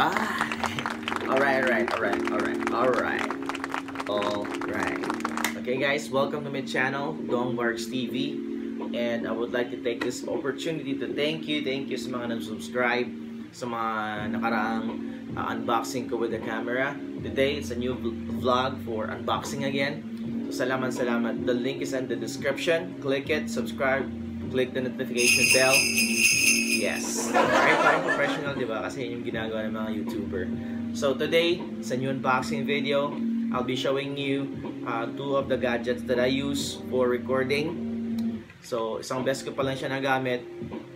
Alright. Alright, alright, alright, alright, alright. Alright. Okay guys, welcome to my channel, Dong Works TV. And I would like to take this opportunity to thank you, thank you sa mga nag-subscribe sa mga nakaraang uh, unboxing ko with the camera. Today, it's a new vlog for unboxing again. So, salamat, salamat. The link is in the description. Click it, subscribe, click the notification bell. Yes. Alright, parang professional, di ba? Kasi yun yung ginagawa ng mga YouTuber. So, today, sa new unboxing video, I'll be showing you uh, two of the gadgets that I use for recording. So, isang best ko pa lang siya nagamit.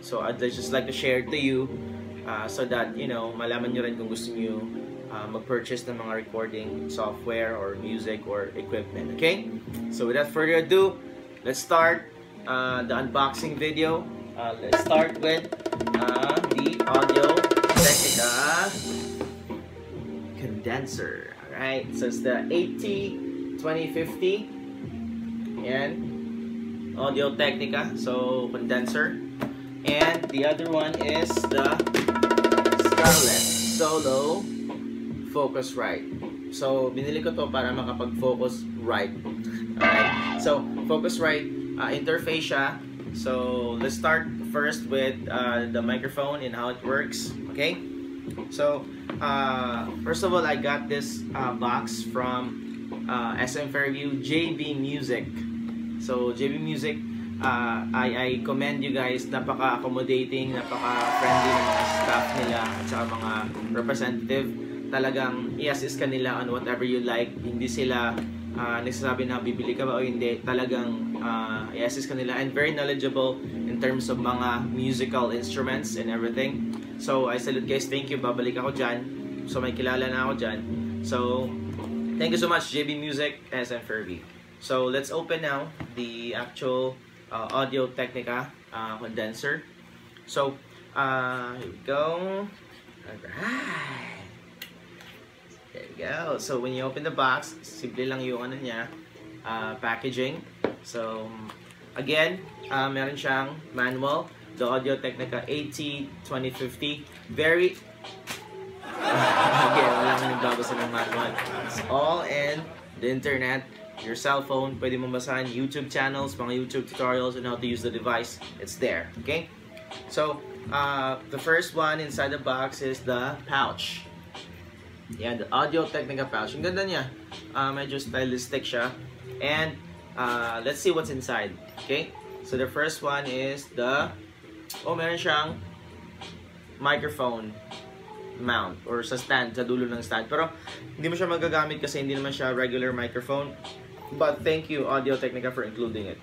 So, I'd just like to share to you uh, so that, you know, malaman nyo rin kung gusto nyo uh, mag-purchase ng mga recording software or music or equipment. Okay? So, without further ado, let's start uh, the unboxing video. Uh, let's start with uh, the Audio Technica condenser. Alright, so it's the AT2050 and Audio Technica, so condenser. And the other one is the Scarlett Solo Focusrite. So, binili ko to para makapag-focus right. Alright, so Focusrite uh, interface siya. So, let's start first with uh, the microphone and how it works. Okay? So, uh, first of all, I got this uh, box from uh, SM Fairview JB Music. So, JB Music, uh, I, I commend you guys. Napaka-accommodating, napaka-friendly ng mga staff nila at saka mga representative. Talagang i-assist ka on whatever you like. Hindi sila uh, nagsasabi na bibili ka ba o hindi. Talagang uh, i-assist ka nila and very knowledgeable in terms of mga musical instruments and everything. So, I salute guys. Thank you. Babalik ako dyan. So, may kilala na ako dyan. So, thank you so much, JB Music, SM Furby. So, let's open now the actual uh, Audio Technica uh, condenser. So, uh, here we go. Alright. There we go. So, when you open the box, simple lang yung ano niya, uh, packaging. So, again, uh, meron siyang manual the Audio Technica AT2050. Very, again, wala kang nagbago sa ng manual. It's all in the internet, your cell phone, pwede mo basahin YouTube channels, mga YouTube tutorials on how to use the device. It's there, okay? So, uh, the first one inside the box is the pouch. Yeah, the Audio Technica pouch. Ang ganda niya. Uh, medyo stylistic siya. And, uh, let's see what's inside, okay? So, the first one is the o meron siyang microphone mount or sa stand, sa dulo ng stand. Pero hindi mo siya magagamit kasi hindi naman siya regular microphone. But thank you Audio Technica for including it.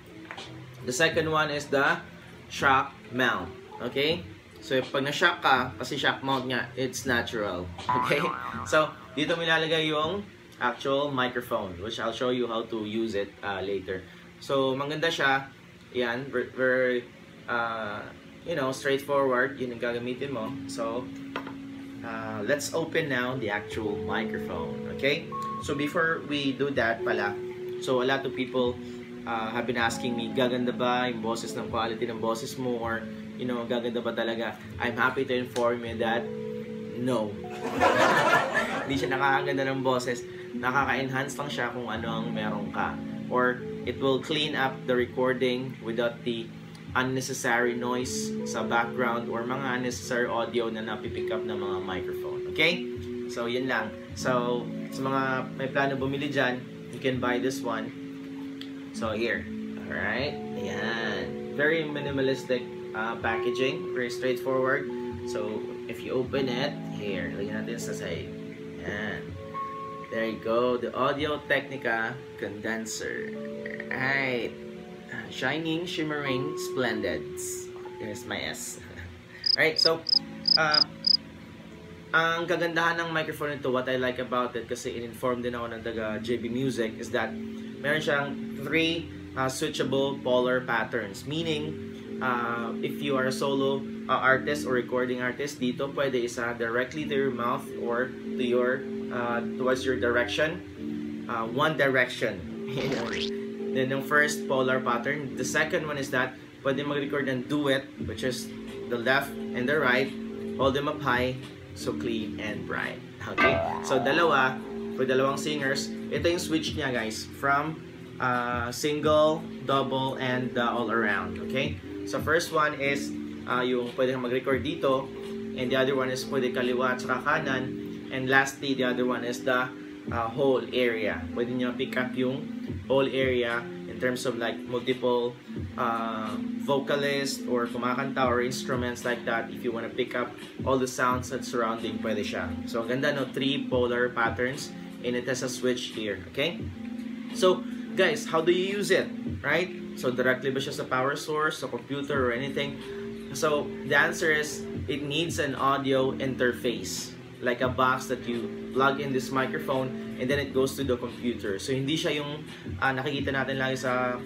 The second one is the shock mount. Okay? So pag na-shock ka, kasi shock mount nga, it's natural. Okay? So dito mo ilalagay yung actual microphone which I'll show you how to use it uh, later. So maganda siya. Yan, very uh, you know, straightforward, yun ang gagamitin mo. So, uh, let's open now the actual microphone, okay? So, before we do that pala, so a lot of people uh, have been asking me, gaganda ba yung boses ng quality ng boses mo or, you know, gaganda ba talaga? I'm happy to inform you that no. Hindi siya nakakaganda ng boses. Nakaka-enhance lang siya kung ano ang meron ka. Or, it will clean up the recording without the unnecessary noise sa background or mga unnecessary audio na napipick up ng mga microphone. Okay? So, yun lang. So, sa mga may plano bumili dyan, you can buy this one. So, here. Alright? Ayan. Very minimalistic uh, packaging. Very straightforward. So, if you open it, here. Lagyan natin sa side. Ayan. There you go. The Audio Technica condenser. Alright. Shining, Shimmering, Splendid. There's my S. Alright, so, uh, ang kagandahan ng microphone nito, what I like about it, kasi in-inform din ako ng taga JB Music, is that meron siyang three uh, switchable polar patterns. Meaning, uh, if you are a solo uh, artist or recording artist, dito pwede isa directly to your mouth or to your, uh, towards your direction. Uh, one direction. Then, yung first polar pattern. The second one is that pwede mag-record ng duet, which is the left and the right. Hold them up high. so clean and bright. Okay? So dalawa, for dalawang singers, ito yung switch niya guys from uh, single, double, and uh, all around. Okay? So first one is uh, yung pwede kang mag-record dito and the other one is pwede kaliwa at saka kanan and lastly the other one is the uh, whole area. Pwede nyo pick up yung whole area in terms of like multiple uh, vocalists or kumakanta or instruments like that if you want to pick up all the sounds that surrounding pwede siya. So ang ganda no, three polar patterns and it has a switch here, okay? So guys, how do you use it, right? So directly ba siya sa power source, sa computer or anything? So the answer is it needs an audio interface like a box that you plug in this microphone and then it goes to the computer. So hindi siya yung uh, nakikita natin lagi sa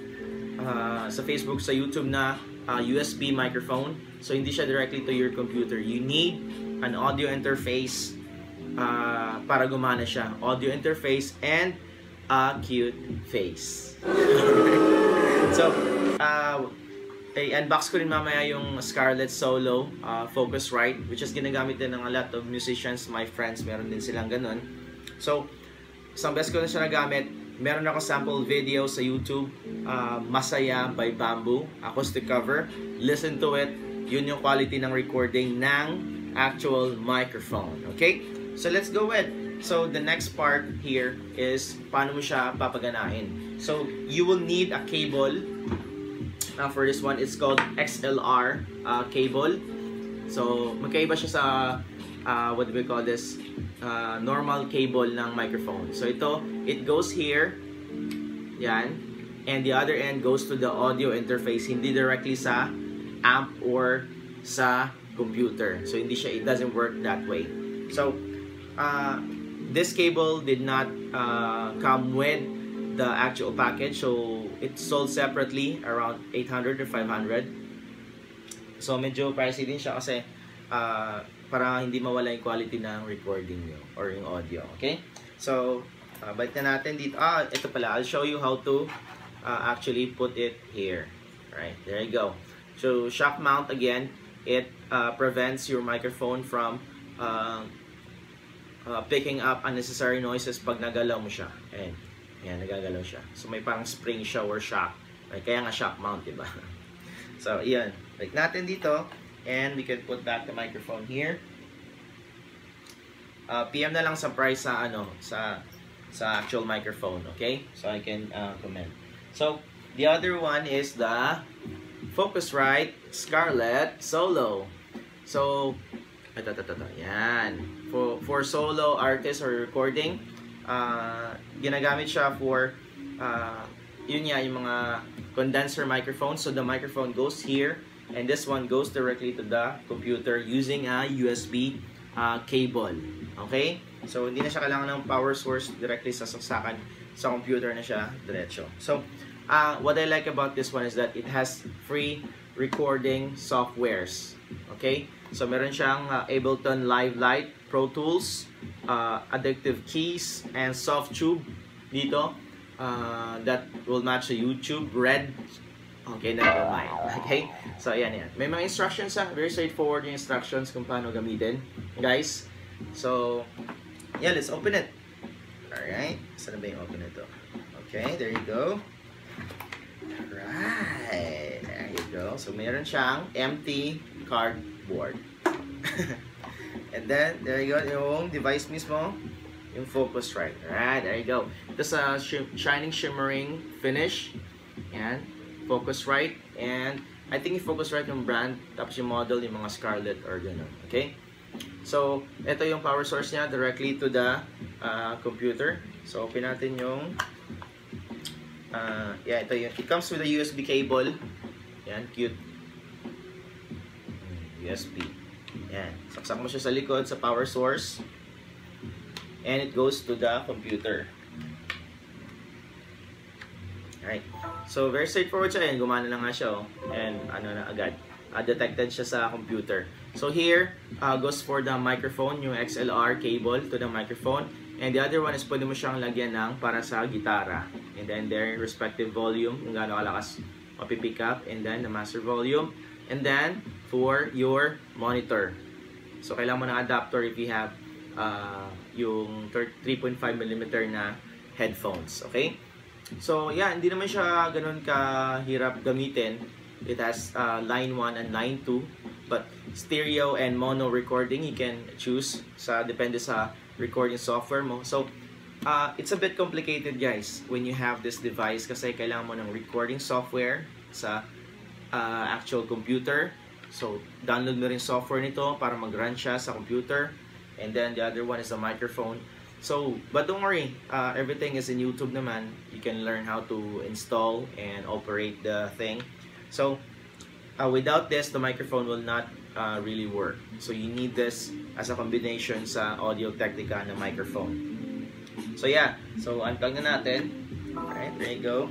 uh, sa Facebook, sa YouTube na uh, USB microphone. So hindi siya directly to your computer. You need an audio interface uh, para gumana siya. Audio interface and a cute face. so, uh, i-unbox ko rin mamaya yung Scarlett Solo uh, Focusrite which is ginagamit din ng a lot of musicians, my friends, meron din silang ganun. So, isang best ko na siya nagamit. Meron ako sample video sa YouTube, uh, Masaya by Bamboo, acoustic cover. Listen to it. Yun yung quality ng recording ng actual microphone. Okay? So, let's go with. So, the next part here is paano mo siya papaganahin. So, you will need a cable uh, for this one. It's called XLR uh, cable. So, magkaiba siya sa, uh, what do we call this, uh, normal cable ng microphone. So, ito, it goes here, yan, and the other end goes to the audio interface, hindi directly sa amp or sa computer. So, hindi siya, it doesn't work that way. So, uh, this cable did not uh, come with the actual package. So, it's sold separately around 800 or 500. So, medyo pricey din siya kasi uh, para hindi mawala yung quality ng recording nyo or yung audio. Okay? So, uh, balik na natin dito. Ah, ito pala. I'll show you how to uh, actually put it here. Right, there you go. So, shock mount again. It uh, prevents your microphone from uh, uh, picking up unnecessary noises pag nagalaw mo siya. Ayan. Ayan, nagagalaw siya. So, may parang spring shower shock. Right? Kaya nga shock mount, diba? so, iyan. Like natin dito. And we can put back the microphone here. Uh, PM na lang sa price sa ano, sa sa actual microphone, okay? So I can uh, comment. So, the other one is the Focusrite Scarlett Solo. So, ito, ito, ito, ito. Yan. For, for solo artist or recording, uh, ginagamit siya for uh, yun nga, yung mga condenser microphone. So the microphone goes here and this one goes directly to the computer using a USB uh, cable. Okay? So hindi na siya kailangan ng power source directly sa saksakan sa computer na siya diretso. So uh, what I like about this one is that it has free recording softwares. Okay? So meron siyang uh, Ableton Live Light, Pro Tools, uh, Addictive Keys, and Soft Tube dito. Uh, that will match the YouTube Red. Okay, never mind. Okay? So, ayan yan. May mga instructions ha. Very straightforward yung instructions kung paano gamitin. Guys. So, yeah, let's open it. Alright. Saan ba yung open ito? Okay, there you go. Alright. Go. So, meron siyang empty cardboard. And then, there you go, yung device mismo, yung Focusrite. Alright, there you go. Ito sa shining shimmering finish. Yan, Focusrite. And I think yung Focusrite yung brand, tapos yung model, yung mga Scarlett or gano'n. Okay? So, ito yung power source niya directly to the uh, computer. So, open natin yung uh, yeah, ito yung, it comes with a USB cable. Yan, cute. USB. Yan. Saksak mo siya sa likod sa power source. And it goes to the computer. Alright. So, very straightforward siya. Yan, gumana na nga siya. Oh. And ano na agad. Uh, detected siya sa computer. So, here, uh, goes for the microphone, yung XLR cable to the microphone. And the other one is pwede mo siyang lagyan ng para sa gitara. And then their respective volume, kung gaano kalakas mapipick up. And then the master volume. And then, for your monitor. So, kailangan mo ng adapter if you have uh, yung 3.5mm na headphones. Okay? So, yeah, hindi naman siya ganun kahirap gamitin. It has uh, line 1 and line 2. But stereo and mono recording, you can choose sa depende sa recording software mo. So, uh, it's a bit complicated guys when you have this device kasi kailangan mo ng recording software sa uh, actual computer. So, download mo rin software nito para mag-run siya sa computer. And then the other one is the microphone. So, but don't worry, uh, everything is in YouTube naman. You can learn how to install and operate the thing. So, uh, without this, the microphone will not uh, really work. So, you need this as a combination sa Audio Technica na microphone. So, yeah. So, unplug na natin. Alright, there you go.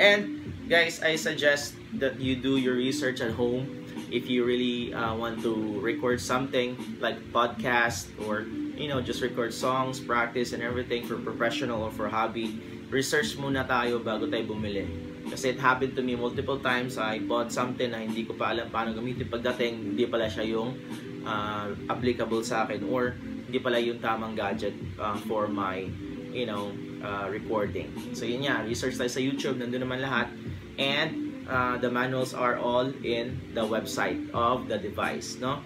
And, guys, I suggest that you do your research at home if you really uh, want to record something like podcast or you know, just record songs, practice, and everything for professional or for hobby, research muna tayo bago tayo bumili. Kasi it happened to me multiple times. I bought something na hindi ko pa alam paano gamitin. Pagdating, hindi pala siya yung uh, applicable sa akin or hindi pala yung tamang gadget uh, for my, you know, uh, recording. So yun nga, research tayo sa YouTube. Nandun naman lahat. And uh, the manuals are all in the website of the device. No?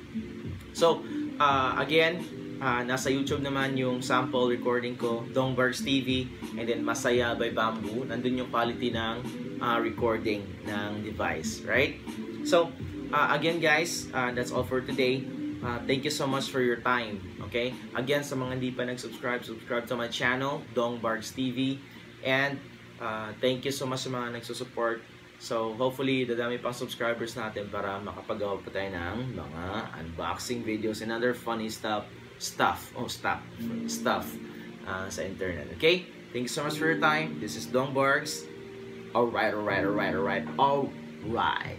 So, uh, again, uh, nasa YouTube naman yung sample recording ko, Dongbergs TV, and then Masaya by Bamboo. Nandun yung quality ng uh, recording ng device, right? So, uh, again guys, uh, that's all for today. Uh, thank you so much for your time, okay? Again, sa mga hindi pa nag-subscribe, subscribe to my channel, Dongbargs TV. And uh, thank you so much sa mga nagsusupport. So, hopefully, dadami pang subscribers natin para makapagawa pa tayo ng mga unboxing videos and other funny stuff stuff. Oh, stuff. Stuff uh, sa internet. Okay? Thank you so much for your time. This is Dong Bargs. Alright, alright, alright, alright, alright.